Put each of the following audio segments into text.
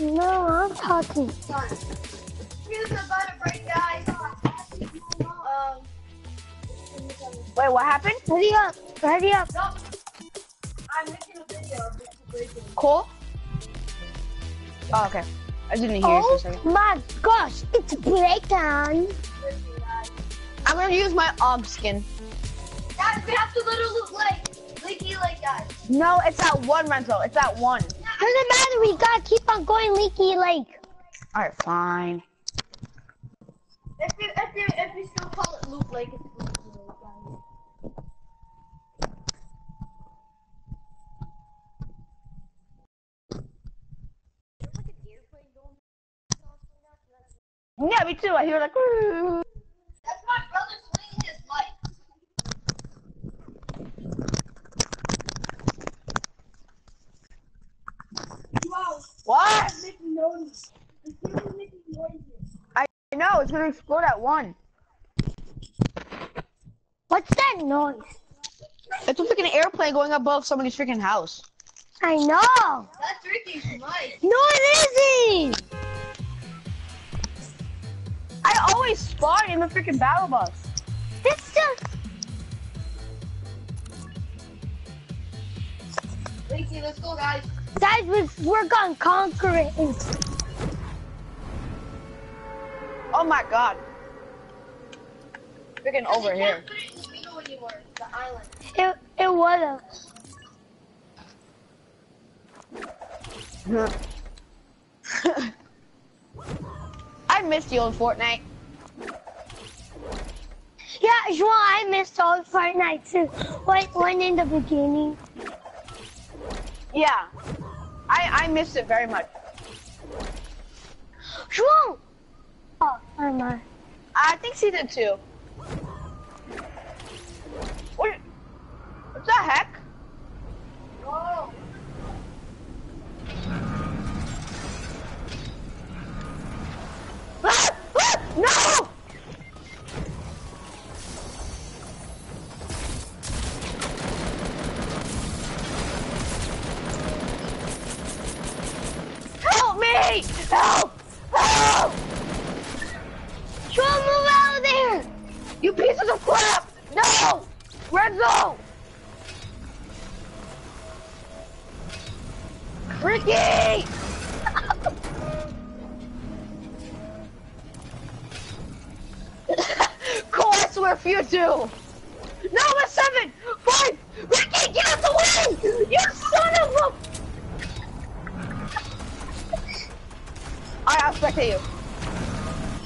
No, I'm talking. Here's about to guys. Um. Wait, what happened? Hurry up. Hurry up. No. I'm making a video of this breaking. Cole? Oh, okay. I didn't hear you for a Oh second. my gosh, it's breakdown. breaking. I'm gonna use my ob skin. Guys, we have to little like leaky lake, guys. No, it's at one rental. It's at one. Doesn't matter, we gotta keep on going leaky lake. Alright, fine. If you if you if you still call it Loot Lake, it's leaky lake, guys. Yeah, me too. I hear like. "Woo." That's my brother swinging his light. Wow, What? it's making noise. The thing is making noises. I know it's gonna explode at one. What's that noise? It's a freaking airplane going above somebody's freaking house. I know. That's Ricky's mic. No, it isn't. I always spawn in the freaking battle bus. It's just. Leaky, let's go, guys. Guys, we're, we're gonna conquer it. Oh my god. Freaking over here. it in the middle anymore. The island. It, would've. I missed you in Fortnite. Yeah, Joel, I missed all Fortnite too. Like one in the beginning. Yeah. I I missed it very much. Joel! Oh, never mind. I think season two. What? What the heck? Oh. Ah! Ah! No! Help me! Help! Joel, move out of there! You pieces of crap! No! Red zone! Ricky! Cole, I swear for you too! No, it's seven! Five! Ricky, get out the way! You son of a... Alright, I'll spectate you.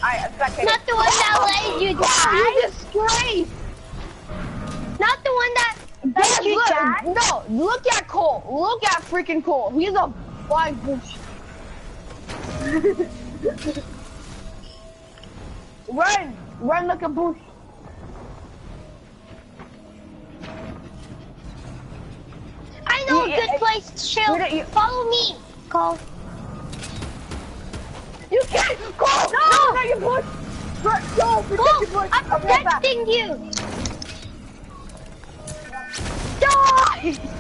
Alright, I'll spectate you. Not the one that let you You die. Disgrace! Not the one that let you look, no, look at Cole. Look at freaking Cole. He's a flying bush. run, run like a bush. I know Yeah, a good yeah, place to chill. Follow me, Cole. You can't, Cole. No, no, you bush. Run, no, protect Cole. I'm I'll be right back. protecting you. Die.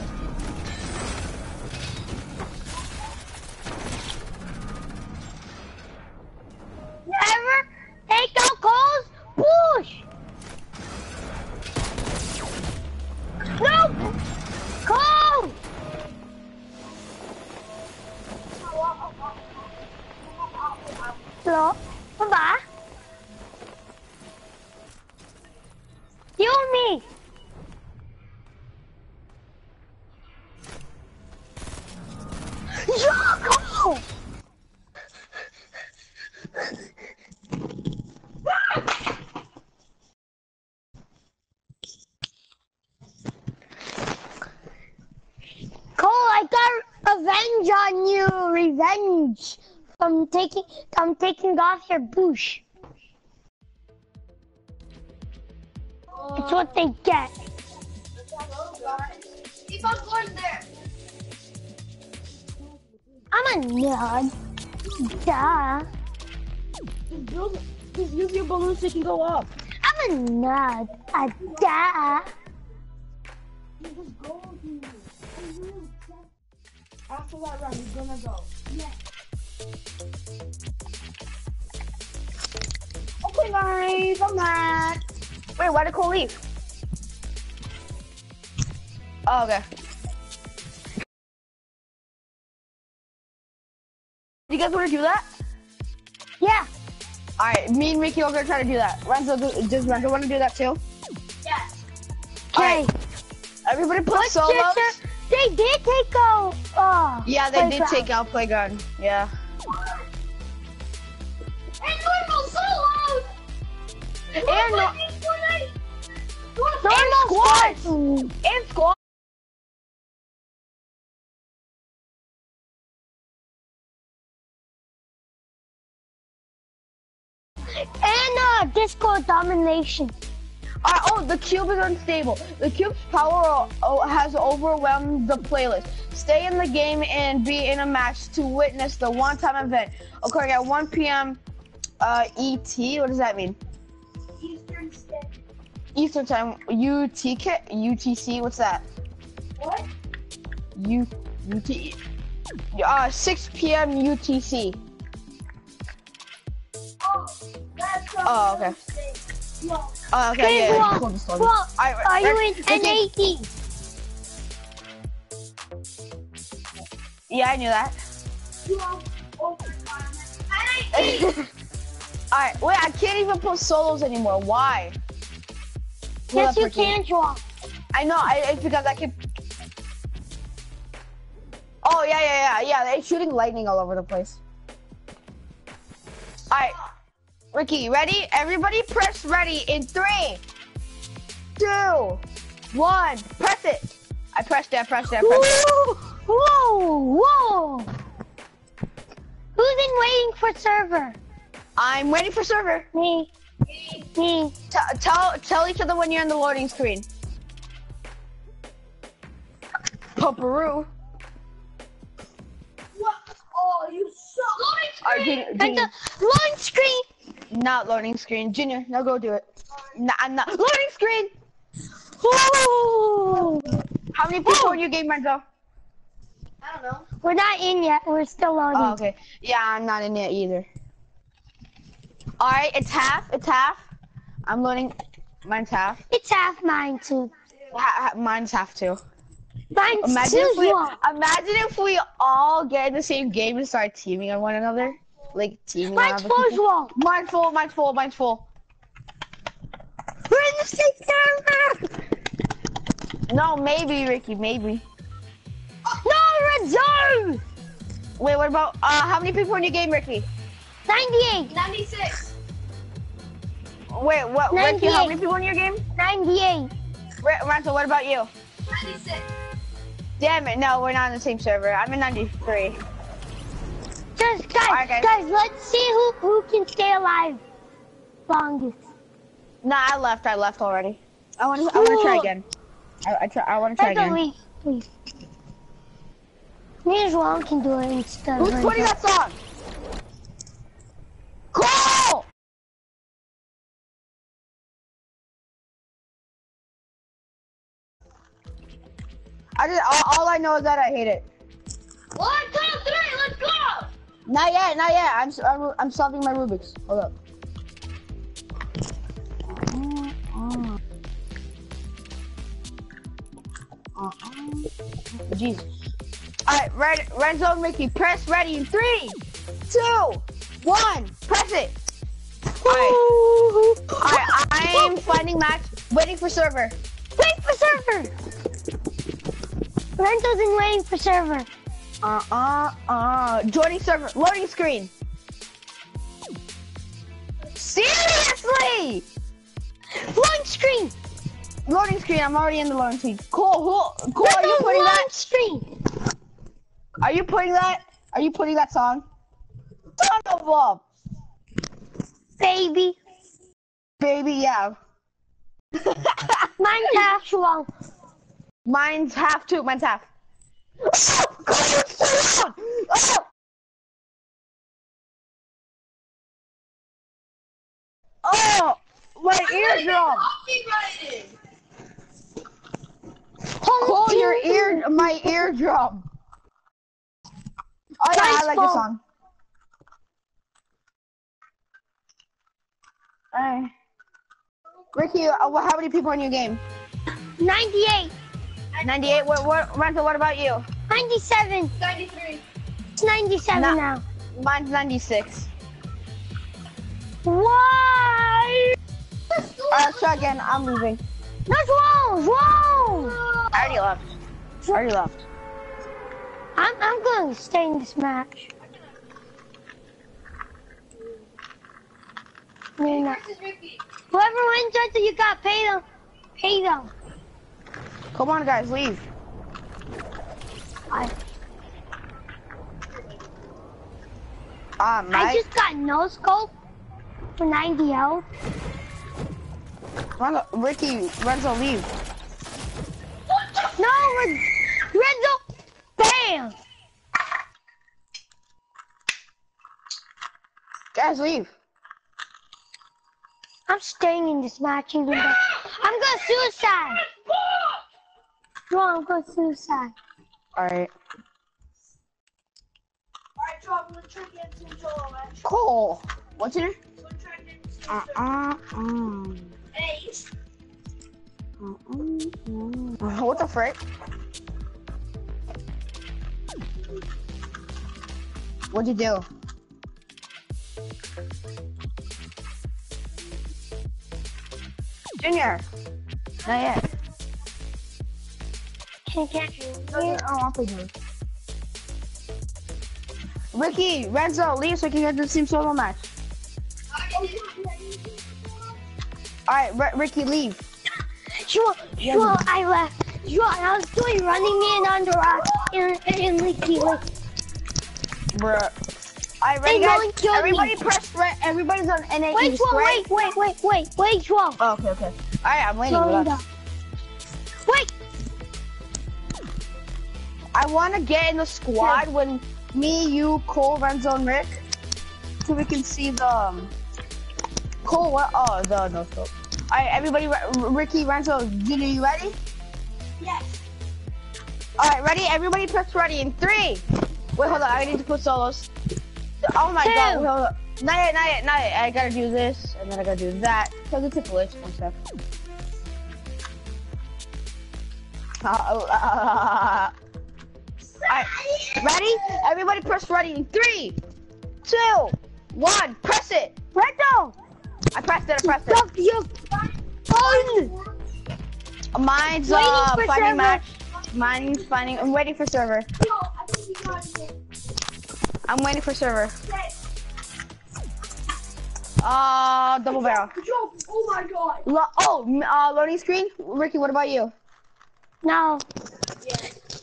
Taking off your bush. It's what they get. Keep on going there. I'm a nerd. Duh. Just build, just use your balloons so you can go up. I'm a nerd. A duh. After that run, he's gonna go. Okay, guys, I'm back. Wait, why did Cole leave? Oh, okay. You guys want to do that? Yeah. All right, me and Ricky are gonna try to do that. Renzo, do- does Renzo want to do that too? Yes. Okay. Everybody put Let's solos. just, uh, they did take out. Uh, Yeah, they did take out playground. Yeah. And no- what he's doing. Normal squads. squads. And squad. And uh, disco domination. Uh, oh, the cube is unstable. The cube's power uh, has overwhelmed the playlist. Stay in the game and be in a match to witness the one-time event occurring at 1 p.m. Uh, ET. What does that mean? Eastern Standard. Eastern time. UTK? UTC? What's that? What? U UT. Uh, 6 p.m. UTC. Oh, that's um, Oh, okay. No. Oh, okay, yeah. yeah. Bro, Cool, just told bro, me. Alright, are you in Ricky. NAT? Yeah, I knew that. You are overtime. Alright, wait, I can't even put solos anymore. Why? Yes, you can, Joel. I know, I, it's because I can. Oh, yeah, yeah, yeah, yeah. They're shooting lightning all over the place. Alright, Ricky, ready? Everybody press ready in three, two, one. Press it. I pressed it, I pressed it, I pressed it. Whoa, whoa. Who's in waiting for server? I'm waiting for server. Me. Me. T- tell tell each other when you're in the loading screen. Poparoo. What? Oh, you suck. Alright, Junior, And Junior, the launch screen. not loading screen. Junior, no, go do it. No, I'm not loading screen. Whoa. How many people in your game, Renzo? I don't know. We're not in yet. We're still loading. Oh, okay. Yeah, I'm not in yet either. All right, it's half. It's half. I'm loading. Mine's half. It's half mine too. Ha- ha- mine's half too. Mine's Imagine too, if we imagine if we all get in the same game and start teaming on one another, like teaming. Mine's full, people. Joel. Mine's full. Mine's full. Mine's full. We're in the same server. No, maybe Ricky. Maybe. No, red zone. Wait, what about uh? How many people in your game, Ricky? 98. 96. Wait, what? Ricky, how 98. many people in your game? 98. R- Renzo, what about you? 96. Damn it! No, we're not on the same server. I'm in 93. Just guys, Alright, guys. guys, let's see who who can stay alive longest. Nah, I left. I left already. I want to. I want to try again. I, I try. I want to try again. leave, please. Me as well can do it instead Who's of putting Renzo. that song? I just all, all I know is that I hate it. One, two, three, let's go! Not yet, not yet. I'm I'm, I'm solving my Rubik's. Hold up. Oh, Jesus. All right, red, red zone, Ricky. Press ready in three, two, one. Press it. All right, all right. I'm finding match. Waiting for server. Wait for server. Renzo's in waiting for server. Uh uh uh. Joining server. Loading screen. Seriously. Loading screen. Loading screen. I'm already in the loading screen. Cool. Who? Cool. Are you putting that? screen. Are you putting that? Are you putting that song? Son of a Baby. baby, yeah. Mine's half long. Mine's half too. Mine's half. Oh, God, you're so. My eardrum. Copyrighted! Cole, your ear, my eardrum. Oh yeah, I like this phone. song. Alright. Ricky, uh, how many people in your game? 98, 98. What, what, Renzo, what about you? 97. 93. It's 97 Nah. now. Mine's 96. Why? Uh, Alright, let's try again. I'm leaving. That's wrong. Wrong. I already left. I already left. I'm I'm going to stay in this match. You're not. Versus Ricky. Whoever wins, Renzo, you got to pay them. Pay them. Come on, guys, leave. I, Ah, I just got no scope for 90 health. Renzo, Ricky, Renzo, leave. No, Ren- Renzo. Bam. Guys, leave. I'm staying in this match even though I'm going to suicide. No, I'm going suicide. Alright. Alright, Joe, I'm gonna try to get some Joel. Cool. What's your name? I'm gonna try to get some Uh, Joel. uh, uh. What the frick? What'd you do? Junior. Not yet. Can't catch you. Oh, I'll play Junior. Ricky, Renzo, leave so we can get the team solo match. Alright, R- Ricky, leave. Sure, sure, I left. Sure, I was doing running man under rock in, in Leaky Lake. Bruh. Alright, ready Hey, no guys? me. Everybody press red. Everybody's on NA Wait, East, right? wait, wait, wait, wait, wait, Swan. Oh, okay, okay. Alright, I'm waiting. I want to get in the squad when me, you, Cole, Renzo, and Rick, so we can see the um, Cole. What? Oh, the no scope. All right, everybody, Re- Ricky, Renzo, Junior, you ready? Yes. All right, ready? Everybody, press ready in three. Wait, hold on. I need to put solos. Oh my Two. god! Wait, hold on. Not yet, not yet, not yet. I gotta do this, and then I gotta do that because it's a glitch. One sec. Uh, Alright, ready? Everybody press ready in three, two, one, press it! Reto, I pressed it, I pressed it. stop your phone. Mine's Waiting uh for finding server. match. Mine's finding I'm waiting for server. Yo, I think you got it. I'm waiting for server. Uh double barrel. Oh my god. Lo- oh uh loading screen? Ricky, what about you? No.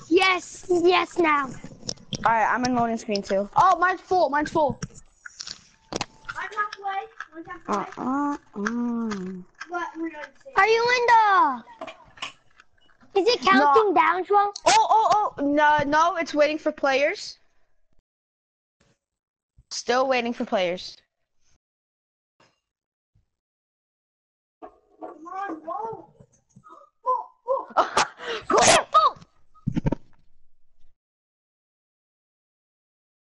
Yes, yes, now. Alright, I'm in loading screen too. Oh mine's full, mine's full. I'm not play. I'm not play. Uh uh uh. But we're gonna say. Are you in the? Is it counting down, Swan? Oh oh oh no no it's waiting for players. Still waiting for players. Come on, whoa. Oh, oh. Cool. Oh.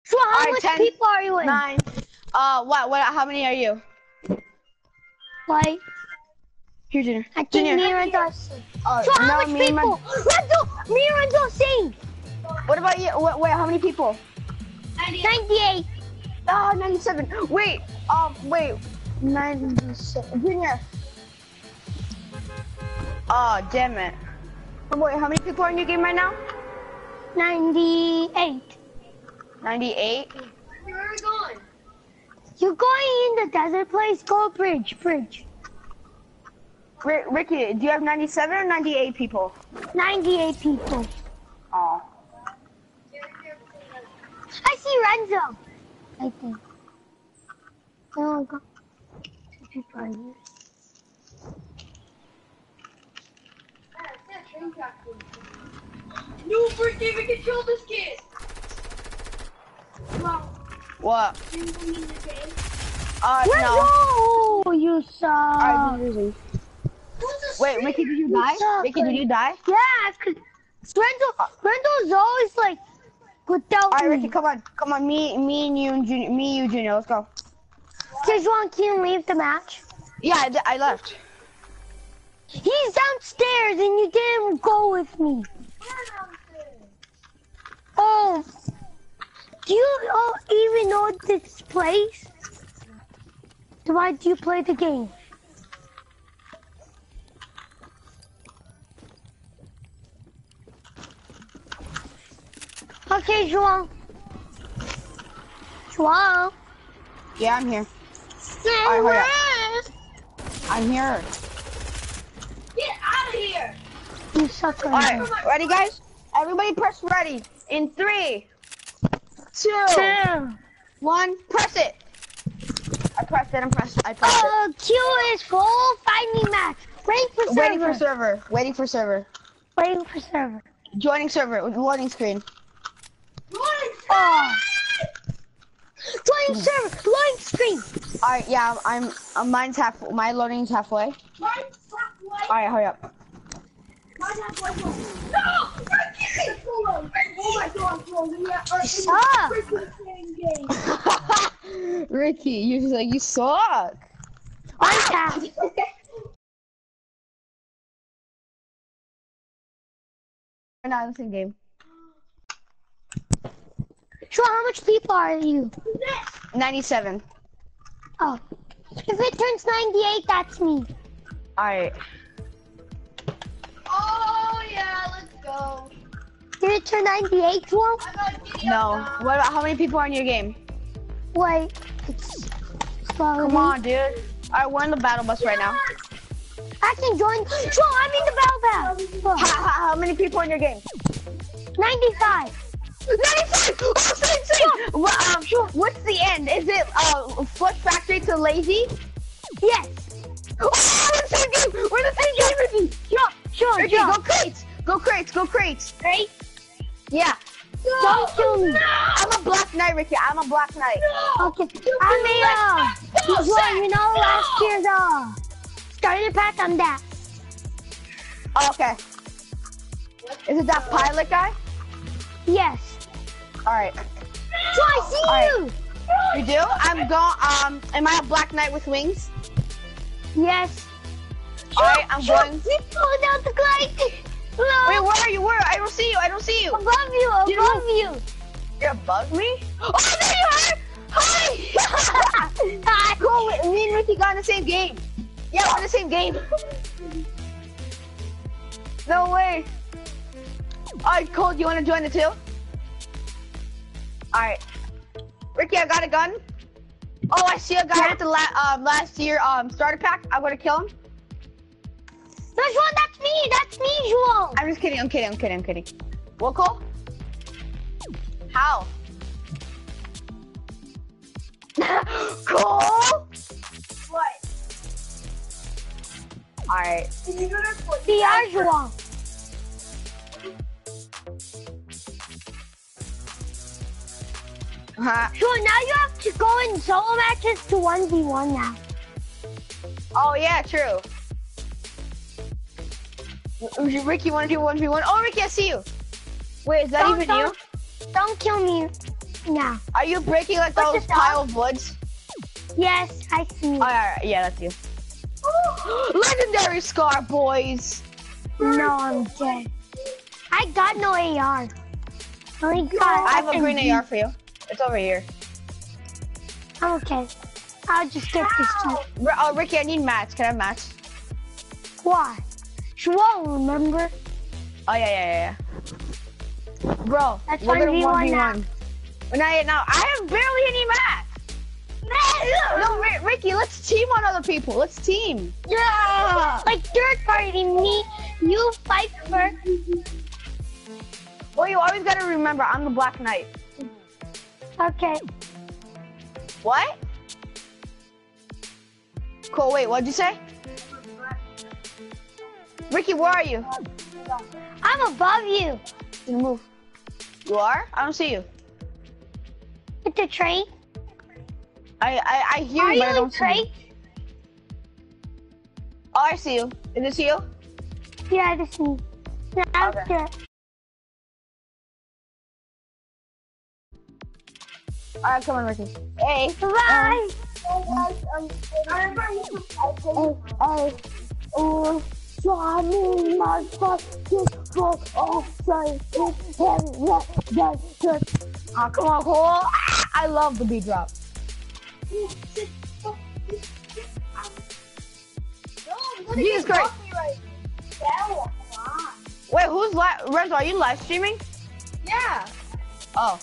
Swan, how Alright, much 10, people are you in? Nine. Uh, what? What? How many are you? Like, Here, Junior. I think Junior. me and Renzo. Uh, So how no, much me people? Renzo, me and Renzo sing. What about you? Wait, wait, how many people? 98. Oh, 97. Wait. Um, wait. 97. Junior. Oh, damn it. Oh, wait, how many people are in your game right now? 98. 98. Where are we going? You're going in the desert place? Go bridge, bridge. Ri- Ricky, do you have 97 or 98 people? 98 people. Oh. I see Renzo. I think. Oh, go. Two people are here. New birthday, we can kill this kid. Wow, What? you will need. Uh, Renzo! no. Oh, you suck. Alright, Junior's in. Who's the Wait, Ricky, did you die? suck, Ricky, did you die? Yeah, 'cause Randall, Randall's always like without All right. Ricky, come on, come on. Me, me and you and Junior, me, you, Junior. Let's go. Sejuan, can you leave the match? Yeah, I, I left. He's downstairs and you didn't go with me. Oh, do you all even know this place? Why do you play the game? Okay, João. João. Yeah, I'm here. hurry I'm here. Get out of here! You suck All right right, ready, guys? Everybody, press ready. In three, two, now. one. Press it. I pressed it. I'm pressed. I pressed it. Uh, Q is full fighting match. Waiting for server. Waiting for server. Waiting for server. Waiting for server. Joining server with loading screen. Oh. Joining server. Loading screen. All right, yeah, I'm. Uh, mine's half. My loading's halfway. All right, hurry up. No! Oh my god, bro, we are in the freaking game. Ricky, you're just like you suck. I'm tap. We're not in the same game. So how much people are you? 97. Oh. If it turns 98, that's me. All right. Oh yeah, let's go. Did it turn 98, Joel? I got a No. now. What about how many people are in your game? Wait. It's slowly. Come on, dude. All right, we're in the battle bus right now. I can join. Joel, I'm in the battle How, pass. how, how many people are in your game? 95. 95! Oh, that's insane! Well, um, sure. What's the end? Is it uh, Flush Factory to Lazy? Yes. Oh, we're in the same game! We're in the same game, Ricky! Sure, Ricky, go crates! Go crates, go crates! Right? Yeah. Don't kill me. I'm a Black Knight, Ricky. I'm a Black Knight. Okay. I'm a, uh, Joel, you know last year's, uh, starter pack, I'm that. Oh, okay. Is it that pilot guy? Yes. All right. So I see you. You do? I'm going. Um, am I a Black Knight with wings? Yes. All right, I'm going. Oh, that's the. Hello. Wait, where are you? Where? I don't see you. I don't see you. Above you, You above you. You're above me? Oh, there you are! Hi! Hi. we- me and Ricky got in the same game. Yeah, we're in the same game. No way. Alright, Cole, do you want to join the two? Alright. Ricky, I got a gun. Oh, I see a guy with the la um, last year um starter pack. I'm gonna kill him. No, Joel, that's me. That's me, Joel. I'm just kidding. I'm kidding. I'm kidding. I'm kidding. What, Cole? How? Cole? What? Alright. The are Joel. Uh, Joel, now you have to go in solo matches to 1v1 now. oh, yeah, true. Ricky, want to do 1v1? Oh, Ricky, I see you. Wait, is that Don't- even you? don't- Don't kill me now. Are you breaking like What's those pile of woods? Yes, I see you. Oh, yeah, yeah, that's you. Legendary Scar, boys. No, I'm dead. I got no AR. Only oh got I have a green AR for you. It's over here. I'm okay. I'll just get this oh, Ricky, I need mats. Can I have mats? Why? She remember. Oh, yeah, yeah, yeah, yeah. Bro, That's we're gonna 1v1 now. 1v1. Not yet, now. I have barely any mats. No, Ri- Ricky, let's team on other people. Let's team. Yeah. Like party, me, you fight first. Well, you always gotta remember, I'm the Black Knight. Okay. What? Cool, wait, what'd you say? Ricky, where are you? I'm above you. You move. You are? I don't see you. At the train? I I, I hear are you, but you I don't see you. Oh, I see you. Is this you? Yeah, this is me. Now okay. Alright, come on, Ricky. Hey. Bye-bye. Um, hey, guys, oh. oh, oh. Johnny, my fucking full of sun, and let that just Oh, come on, Cole. Ah, I love the beat drop. Jesus Christ. Wait, who's live? Renzo, are you live streaming? Yeah. Oh.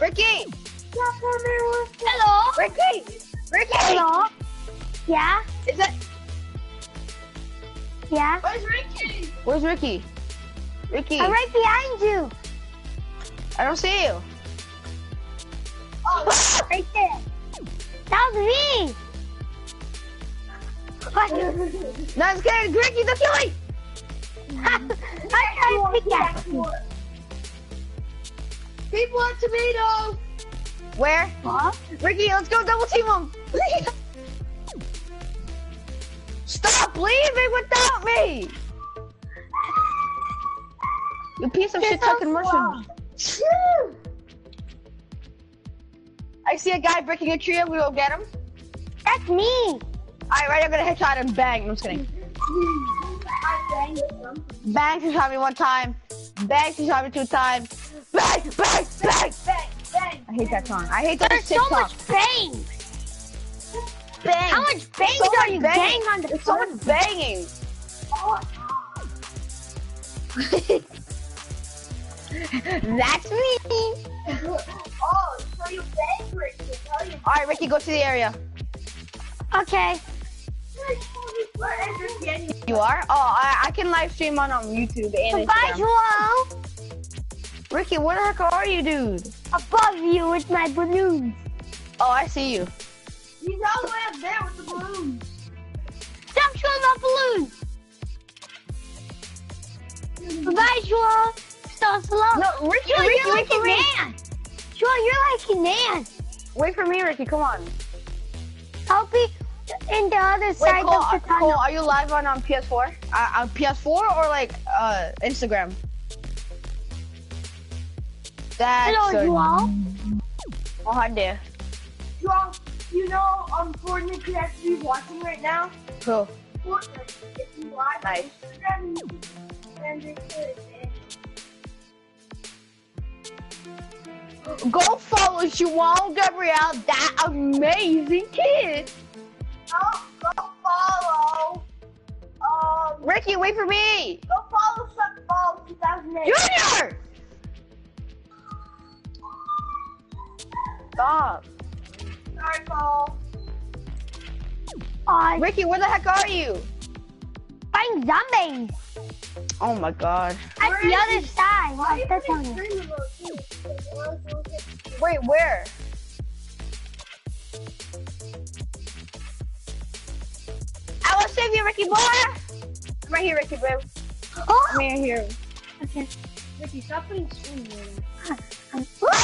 Ricky! Hello? Ricky! Ricky! Hello? Yeah? Is that Yeah? Where's Ricky? Where's Ricky? Ricky, I'm right behind you. I don't see you. Oh, Right there. That was me. What? No, it's good. Ricky, don't kill me! I'm trying to pick at you. people want tomatoes. Where? Huh? Ricky, let's go double team him. Stop leaving without me! You piece of shit talking Russian. I see a guy breaking a tree. We go get him. That's me. Alright, right, I'm gonna headshot him. Bang. I'm just kidding. Bang, she shot me one time. Bang, she shot me two times. Bang, bang, bang. Bang, bang. bang I hate that song. I hate that There's so much bang. Bang. How much bang So are you bang. bang on the There's so much banging. That's me. oh, so you bang Ricky. You. All right, Ricky, go to the area. Okay. You are? Oh, I, I can live stream on um, YouTube and Bye, Joel. Ricky, where the heck are you, dude? Above you with my balloons. Oh, I see you. He's all the way up there with the balloons. Stop showing my balloons. Bye, Joel. So slow. No, Ricky, Joel, Ricky, you're like Ricky, a wait. man. Joel, you're like a man. Wait for me, Ricky. Come on. I'll be in the other Wait, side Cole, of the Cole, tunnel. are you live on um, PS4? Uh, on PS4 or like uh, Instagram? That's Hello, Joel. Oh, hi there. Joel, you know, um, Fortnite could actually be watching right now. Cool. Fortnite, if you watch Nice. Instagram, you can send it to it. Go follow João Gabriel, that amazing kid. Oh, go follow. Um, Ricky, wait for me. go follow Suck Ball 2008. Junior! Stop. Sorry, Cole. Uh, Ricky, where the heck are you? find zombies. Oh my god. At Where the other he? side Why of you the putting tunnel. screen remote too? Because otherwise you'll Wait, where? I will save you, Ricky boy. I'm right here, Ricky boy. Oh, I'm right here. okay. Ricky, stop putting screen remote.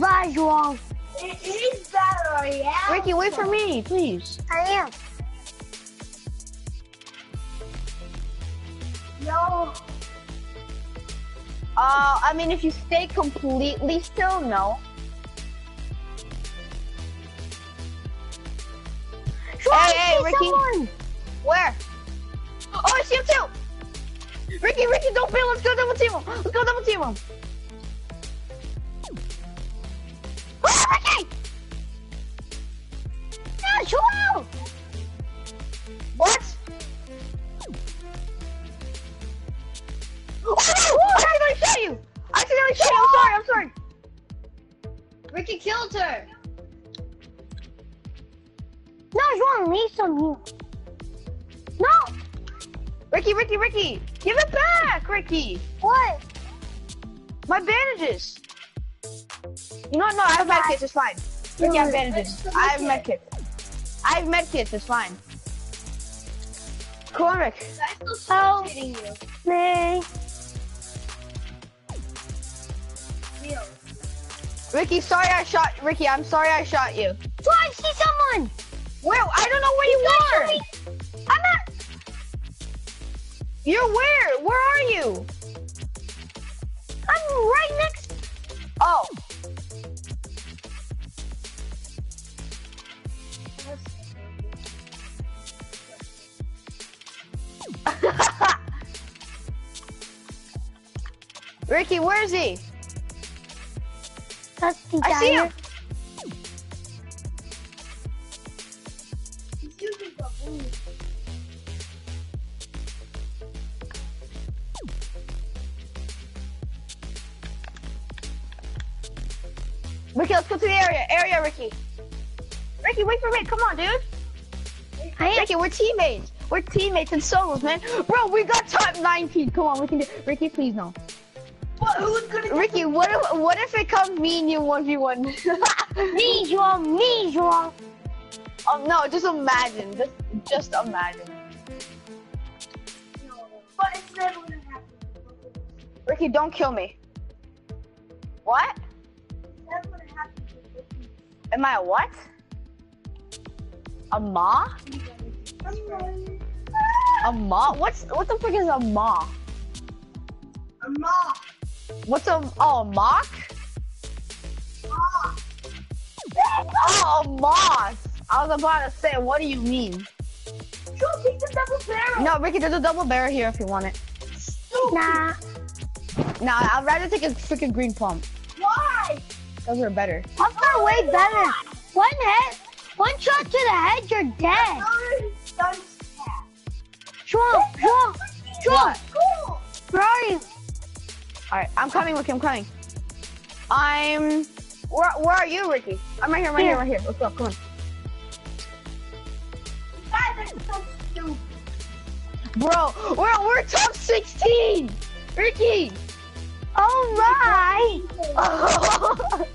Bye, Joel. It is better, yeah. Ricky, wait for me, please. I am. No. Uh, I mean, if you stay completely still, no. Hey, hey, Ricky. someone. Where? Oh, I see him too. Ricky, Ricky, don't fail. Let's go double team him. Let's go double team him. Fine. Ricky, I have bandages. I have medkits. I have medkits. It's fine. Come on, Rick. I'm still Oh. you. Me. Ricky, sorry I shot. Ricky, I'm sorry I shot you. Joel, I see someone! Where? I don't know where you are. I'm not. You're where? Where are you? I'm right next. Oh. Ricky, where is he? Dusty I see him. Diner. The blue. Ricky, let's go to the area. Area, Ricky. Ricky, wait for me. Come on, dude. I am. Ricky, we're teammates. We're teammates in solos, man. Bro, we got top 19. Come on, we can do Ricky, please no. Who's gonna Ricky, what if what if it comes me and you 1v1? Me, João, me, João. oh um, no, just imagine. Just just imagine. No, but it's never gonna happen. Ricky, don't kill me. What? It's never gonna happen. Am I a what? A ma? A ma? What's what the frick is a ma? A moth. What's a oh a mock? Oh a moth. I was about to say, what do you mean? Take the double barrel. No, Ricky, there's a double barrel here if you want it. Stupid. Nah. Nah, I'd rather take a freaking green pump. Why? Those are better. Pumps are way better. One hit, one shot to the head, you're dead. Already done that. João, João, João, What? Cool. where are you? Alright, I'm coming, Ricky, I'm coming. I'm where where are you, Ricky? I'm right here, right here, right here. Let's go, come on. Guys, that's so stupid. Bro, we're we're top 16! Ricky! All right. Oh,